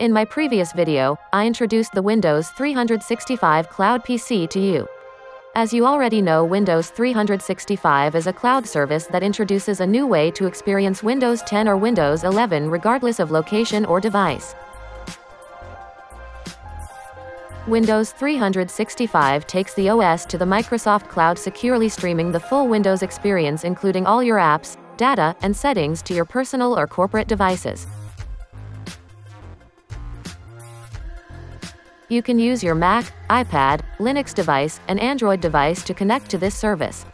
In my previous video, I introduced the Windows 365 Cloud PC to you. As you already know Windows 365 is a cloud service that introduces a new way to experience Windows 10 or Windows 11 regardless of location or device. Windows 365 takes the OS to the Microsoft Cloud securely streaming the full Windows experience including all your apps, data, and settings to your personal or corporate devices. You can use your Mac, iPad, Linux device, and Android device to connect to this service.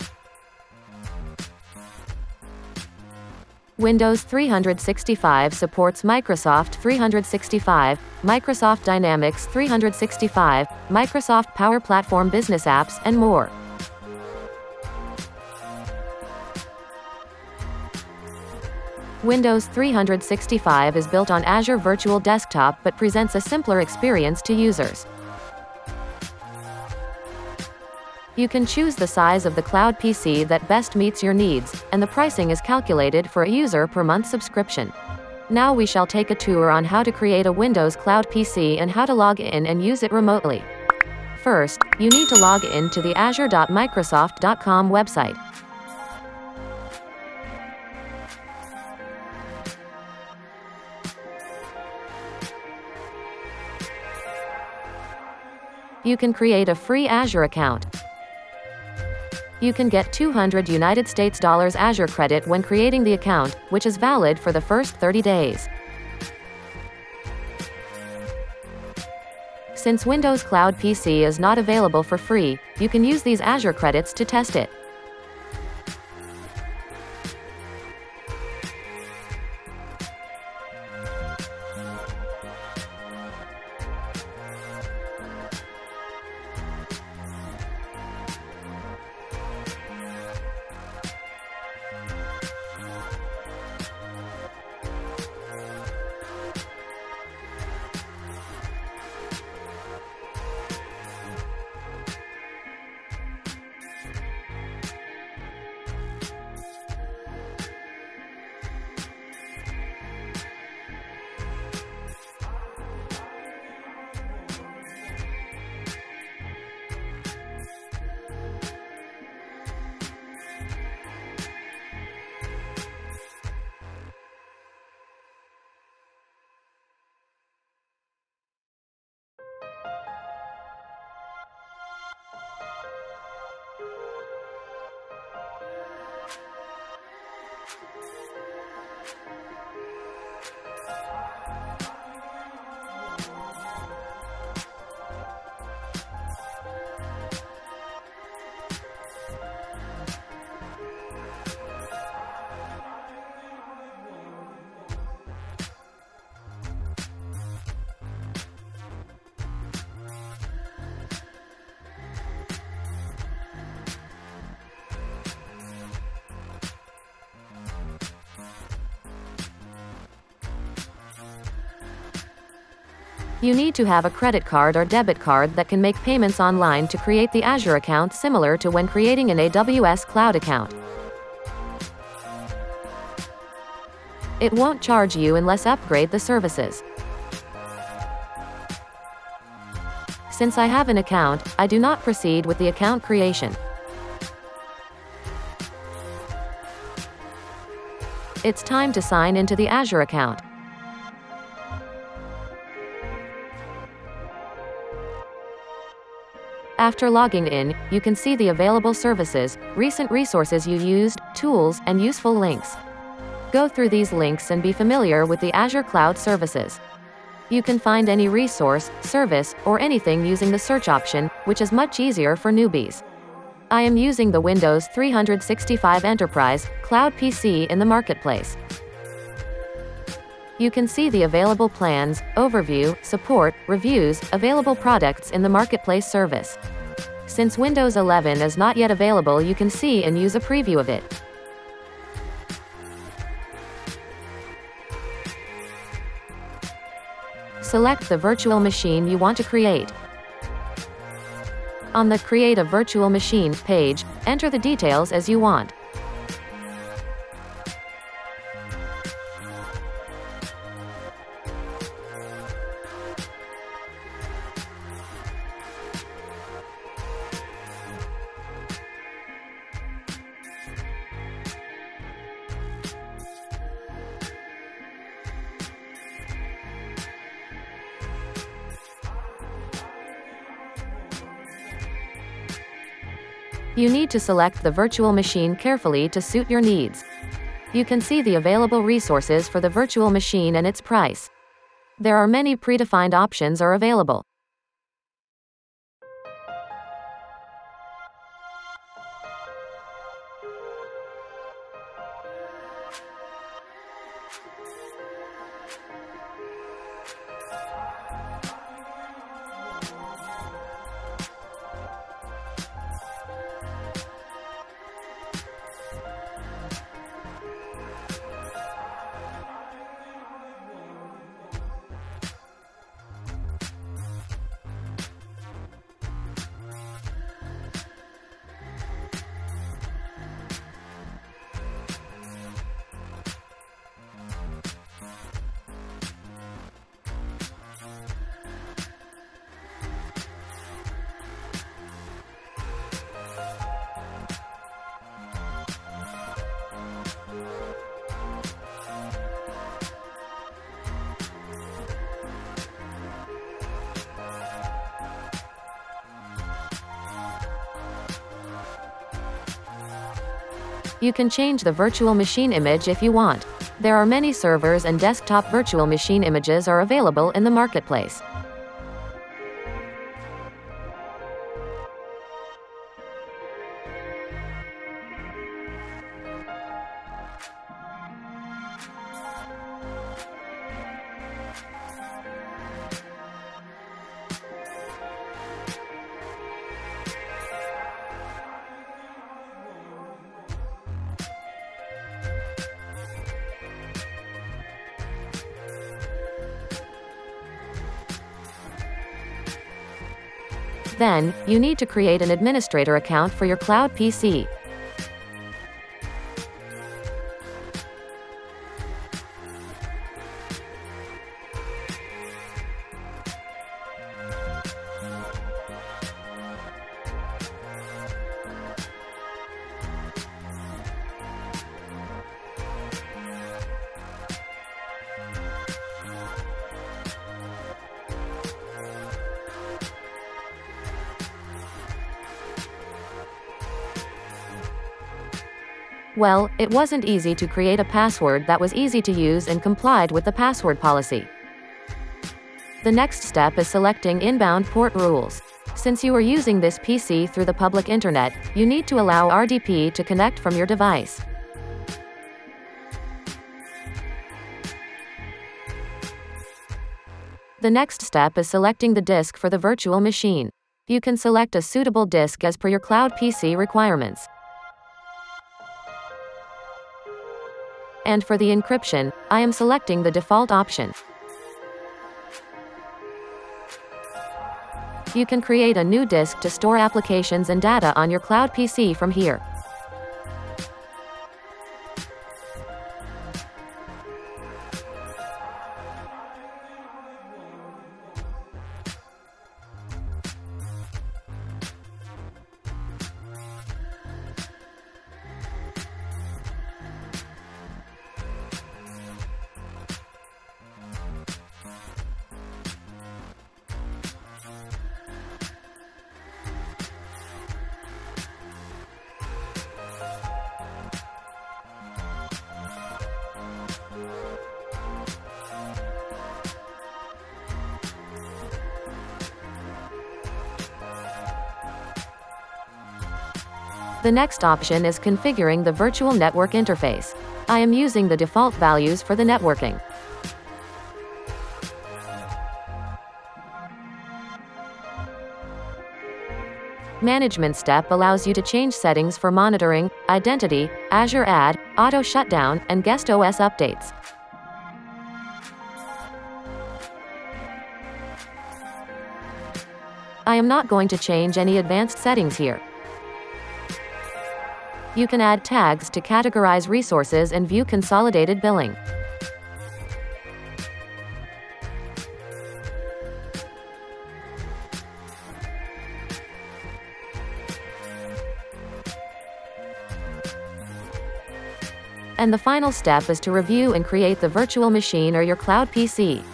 Windows 365 supports Microsoft 365, Microsoft Dynamics 365, Microsoft Power Platform business apps, and more. Windows 365 is built on Azure Virtual Desktop but presents a simpler experience to users. You can choose the size of the cloud PC that best meets your needs, and the pricing is calculated for a user per month subscription. Now we shall take a tour on how to create a Windows Cloud PC and how to log in and use it remotely. First, you need to log in to the azure.microsoft.com website. You can create a free Azure account. You can get 200 United States dollars Azure credit when creating the account, which is valid for the first 30 days. Since Windows Cloud PC is not available for free, you can use these Azure credits to test it. You need to have a credit card or debit card that can make payments online to create the Azure account similar to when creating an AWS cloud account. It won't charge you unless upgrade the services. Since I have an account, I do not proceed with the account creation. It's time to sign into the Azure account. After logging in, you can see the available services, recent resources you used, tools, and useful links. Go through these links and be familiar with the Azure Cloud services. You can find any resource, service, or anything using the search option, which is much easier for newbies. I am using the Windows 365 Enterprise Cloud PC in the marketplace. You can see the available plans, overview, support, reviews, available products in the Marketplace service. Since Windows 11 is not yet available you can see and use a preview of it. Select the virtual machine you want to create. On the Create a Virtual Machine page, enter the details as you want. You need to select the virtual machine carefully to suit your needs. You can see the available resources for the virtual machine and its price. There are many predefined options are available. You can change the virtual machine image if you want. There are many servers and desktop virtual machine images are available in the marketplace. Then, you need to create an administrator account for your cloud PC. Well, it wasn't easy to create a password that was easy to use and complied with the password policy. The next step is selecting inbound port rules. Since you are using this PC through the public internet, you need to allow RDP to connect from your device. The next step is selecting the disk for the virtual machine. You can select a suitable disk as per your cloud PC requirements. And for the encryption, I am selecting the default option. You can create a new disk to store applications and data on your cloud PC from here. The next option is configuring the virtual network interface. I am using the default values for the networking. Management step allows you to change settings for monitoring, identity, Azure Ad, auto shutdown, and guest OS updates. I am not going to change any advanced settings here. You can add tags to categorize resources and view consolidated billing. And the final step is to review and create the virtual machine or your cloud PC.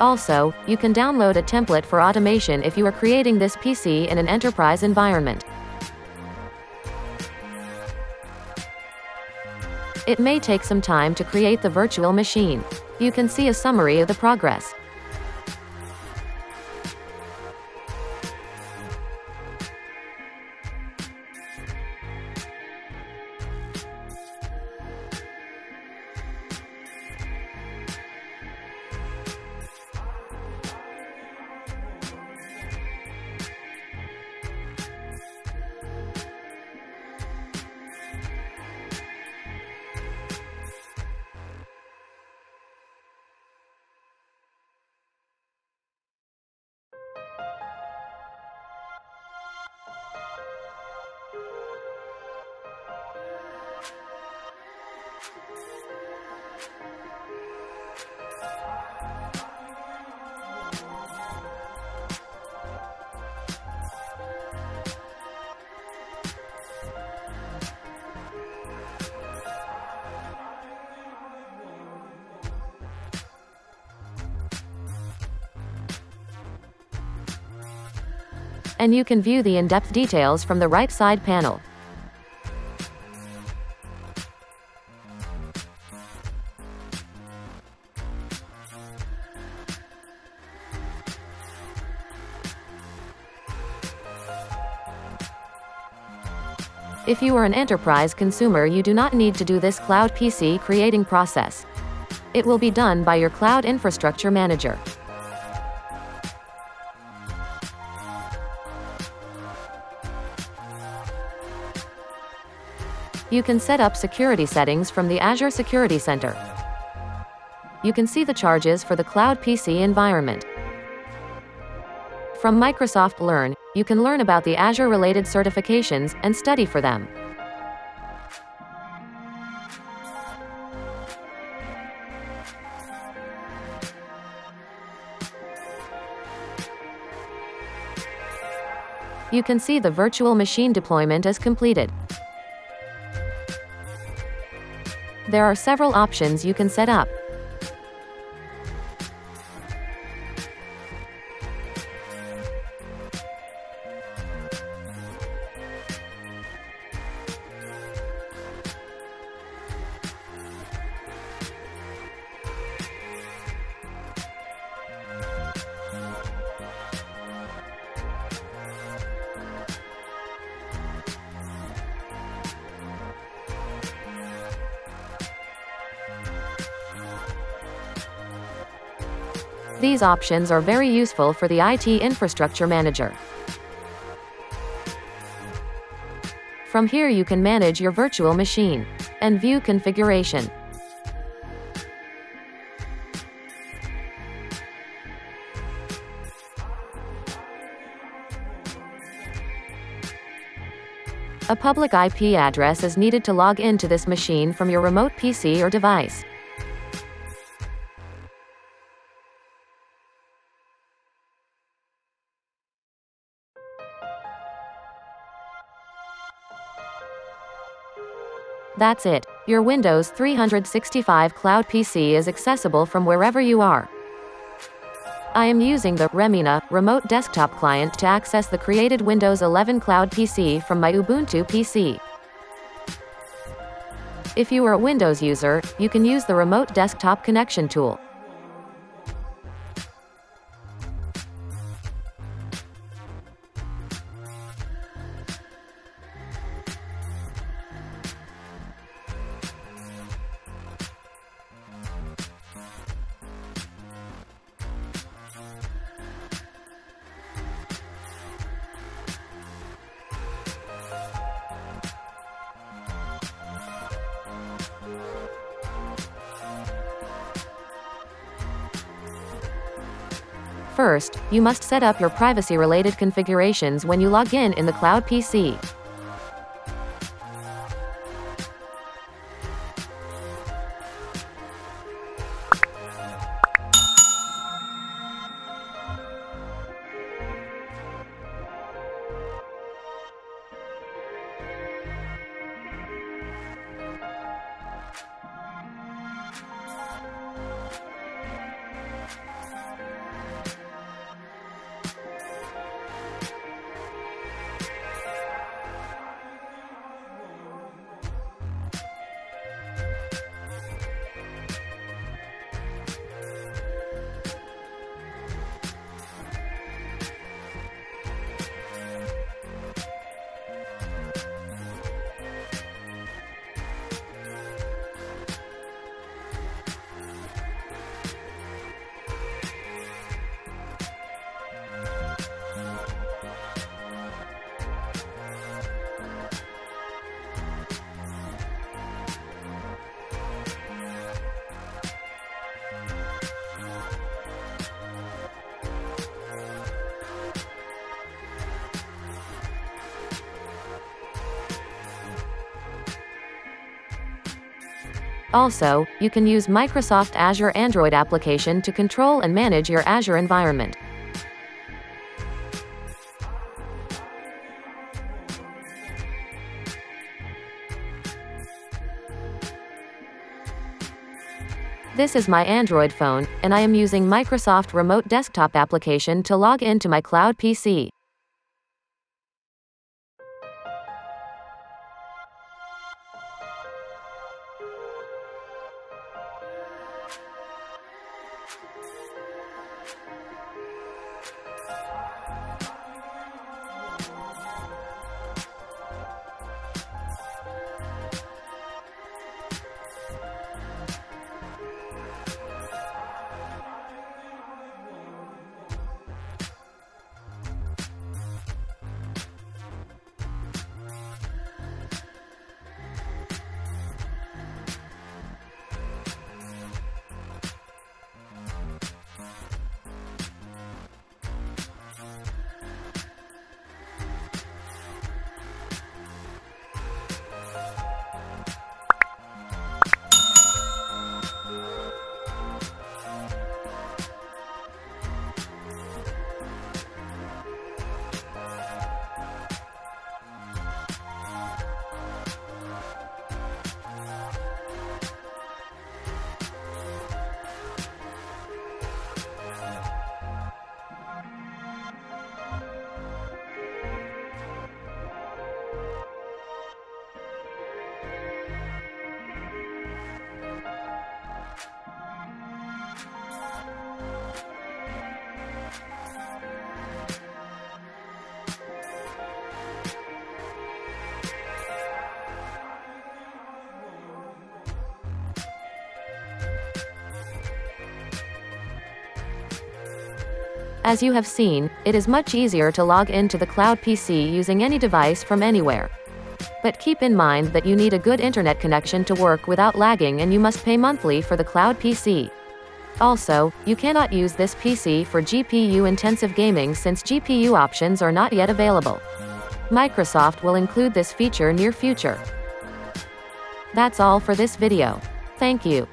Also, you can download a template for automation if you are creating this PC in an enterprise environment. It may take some time to create the virtual machine. You can see a summary of the progress. And you can view the in-depth details from the right side panel. If you are an enterprise consumer you do not need to do this Cloud PC creating process. It will be done by your Cloud Infrastructure Manager. You can set up security settings from the Azure Security Center. You can see the charges for the Cloud PC environment. From Microsoft Learn, you can learn about the Azure-related certifications and study for them. You can see the virtual machine deployment is completed. There are several options you can set up. These options are very useful for the IT infrastructure manager. From here you can manage your virtual machine and view configuration. A public IP address is needed to log into this machine from your remote PC or device. That's it. Your Windows 365 Cloud PC is accessible from wherever you are. I am using the Remmina remote desktop client to access the created Windows 11 Cloud PC from my Ubuntu PC. If you are a Windows user, you can use the remote desktop connection tool. First, you must set up your privacy-related configurations when you log in in the Cloud PC. Also, you can use Microsoft Azure Android application to control and manage your Azure environment. This is my Android phone, and I am using Microsoft Remote Desktop application to log into my cloud PC. As you have seen, it is much easier to log into the cloud PC using any device from anywhere. But keep in mind that you need a good internet connection to work without lagging and you must pay monthly for the cloud PC. Also, you cannot use this PC for GPU-intensive gaming since GPU options are not yet available. Microsoft will include this feature near future. That's all for this video. Thank you.